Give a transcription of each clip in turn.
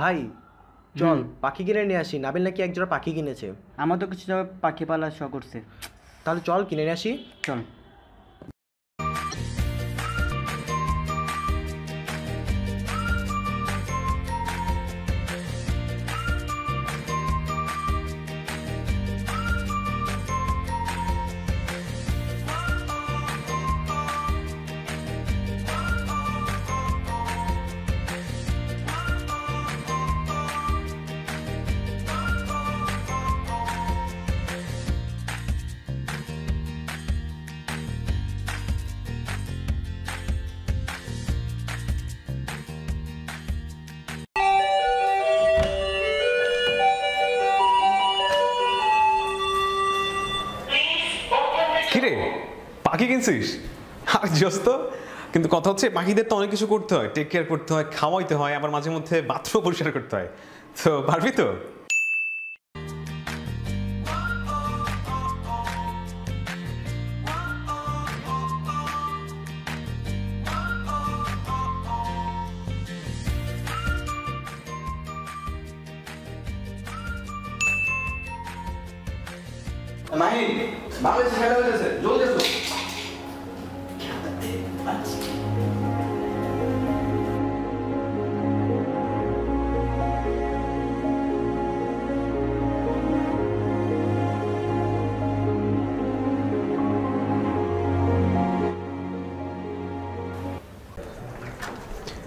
ভাই চল পাখি কিনে নিয়ে আসি। নাবিল নাকি একজোড়া পাখি কিনেছে। আমার তো কিছু পাখি পালা শখ করছে। তাহলে চল কিনে নিয়ে আসি। চল। কিরে? পাখি কিনছিস? আর জস্ত কিন্তু কথা হচ্ছে, পাখিদের তো অনেক কিছু করতে হয়। টেক কেয়ার করতে হয়, খাওয়াইতে হয়, আবার মাঝে মধ্যে বাথরুম পরিষ্কার করতে হয়। তো পারবি তো? মাহিন বাংলাদেশে খেলা হয়েছে জলদি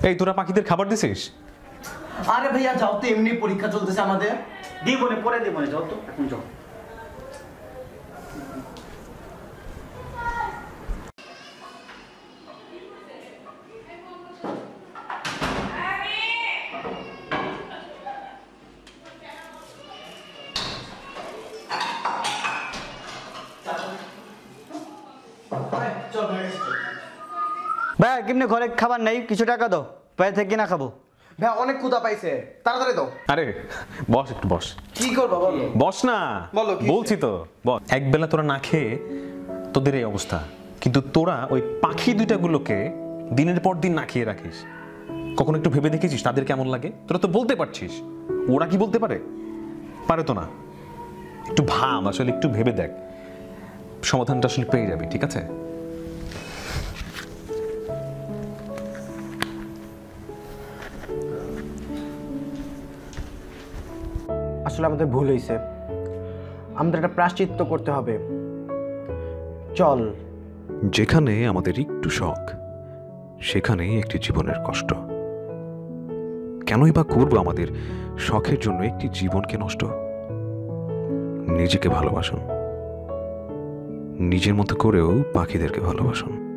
এই তোরা পাখিদের খাবার দিছিস? আরে ভাইয়া যাও তো এমনি পরীক্ষা চলতেছে আমাদের। দিব না পরে দিব না যাও তো এখন যাও চল ভাই কেমনি ঘরে খাবার নাই? কিছু টাকা দাও। বাইরে থেকে কিনা খাব। ভাই অনেক ক্ষুধা পাইছে। তাড়াতাড়ি দাও। আরে বস একটু বস। কি করব বলো। বস না। বলো, বলছি তো বস। একবেলা তোরা না খেয়ে তোদের এই অবস্থা। কিন্তু তোরা ওই পাখি দুইটাগুলোকে দিনের পর দিন না খেয়ে রাখিস। কখনো একটু ভেবে দেখেছিস তাদের কেমন লাগে? তোরা তো বলতে পারছিস। ওরা কি বলতে পারে? পারে তো না। একটু ভাব আসলে একটু ভেবে দেখ। সমাধানটা আসলে পেয়ে যাবি ঠিক আছে? আসলে আমাদের ভুল হয়েছে। আমাদের একটা প্রাশ্চিত্য করতে হবে। চল। যেখানে আমাদের একটু শখ সেখানেই একটি জীবনের কষ্ট। কেনই বা করব আমাদের শখের জন্য একটি জীবনকে নষ্ট? নিজেকে ভালোবাসুন। নিজের মতো করেও পাখিদেরকে ভালোবাসুন।